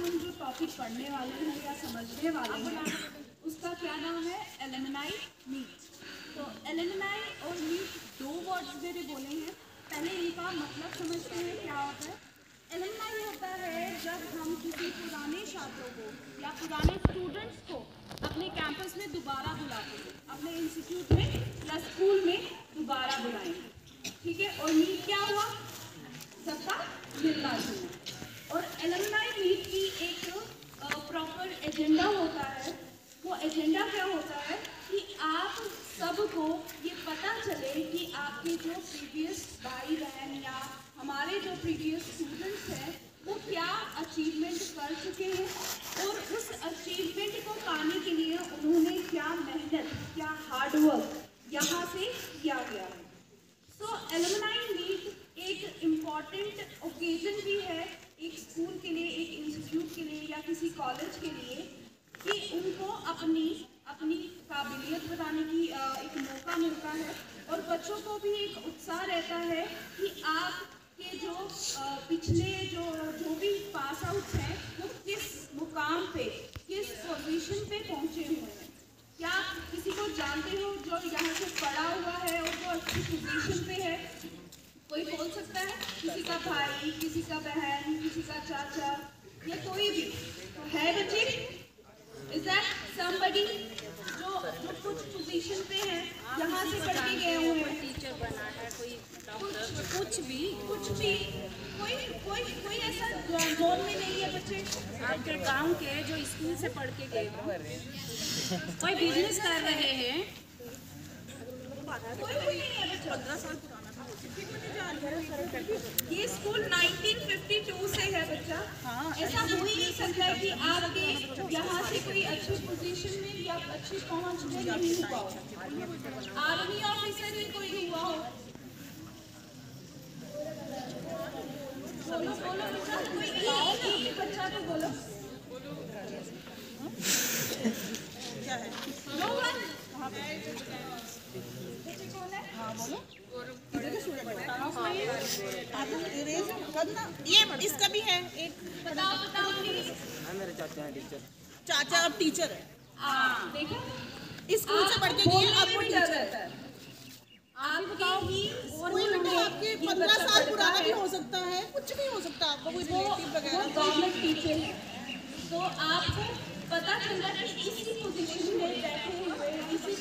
हम जो टॉपिक पढ़ने वाले हैं या समझने वाले हैं, उसका क्या नाम है? एलएमएनआई मीट तो एलएमएनआई और मीट दो वर्ड्स मेरे बोले हैं। पहले इनका मतलब समझते हैं क्या होता है? एलएमएनआई होता है जब हम किसी पुराने छात्रों को या पुराने स्टूडेंट्स को अपने कैंपस में दोबारा बुलाते हैं। अपने इंस्टीट्यूट में या स्कूल में दोबारा बुलाएँगे। ठीक है? और मीट क्या हुआ? सबका मिलना जुलना और एलमनाई मीट की एक प्रॉपर एजेंडा होता है वो एजेंडा क्या होता है कि आप सबको ये पता चले कि आपके जो प्रीवियस भाई बहन या हमारे जो प्रीवियस स्टूडेंट्स हैं, वो क्या अचीवमेंट कर चुके हैं और उस अचीवमेंट को पाने के लिए उन्होंने क्या मेहनत, क्या हार्डवर्क यहाँ से किया गया है। सो एलुमनाई मीट एक इंपॉर्टेंट ओकेजन भी है, एक स्कूल के लिए, एक इंस्टीट्यूट के लिए या किसी कॉलेज के लिए। कि उनको अपनी अपनी काबिलियत बताने की एक मौका मिलता है और बच्चों को भी एक उत्साह रहता है कि आपके जो पिछले जो जो भी पास आउट हैं, वो किस मुकाम पे, किस पोजीशन पे पहुँचे हुए हैं। क्या किसी को जानते हो जो यहाँ से पढ़ा हुआ है और वो अच्छी पोजीशन पे है? कोई बोल सकता है? किसी का भाई, किसी का बहन, किसी का चाचा, या कोई भी तो है बच्चे इज़ दैट somebody जो जो कुछ पोजीशन पे है यहाँ से पढ़ के गए हुए हैं टीचर बना है कोई डॉक्टर कुछ भी कुछ भी कोई कोई कोई ऐसा जोन में नहीं है बच्चे। आपके गाँव के जो स्कूल से पढ़ के गए हो। कोई बिज़नेस कर रहे हैं। कोई भी नहीं है बच्चा। पंद्रह साल पुराना ये स्कूल 1952 से है बच्चा। ऐसा हो ही नहीं सकता है कि आपके यहाँ से कोई अच्छी पोजीशन में या अच्छी पहुँच में नहीं हुआ हो आर्मी ऑफिसर में कोई हुआ हो बोलो बोलो बच्चा कोई एक एक बच्चा तो बोलो नो वन बच्चे कौन है हाँ बोलो ये इसका भी है एक बताओ बताओ मेरे चाचा हैं टीचर चाचा अब टीचर है। देखा स्कूल से पढ़ के गए अब वो टीचर है आपके आपके पंद्रह पुराना भी हो सकता है कुछ भी हो सकता है आपको कोई रिलेटिव वगैरह गवर्नमेंट टीचर तो आपको पता चल रहा है कि इसी पोजीशन में बैठे हुए इसी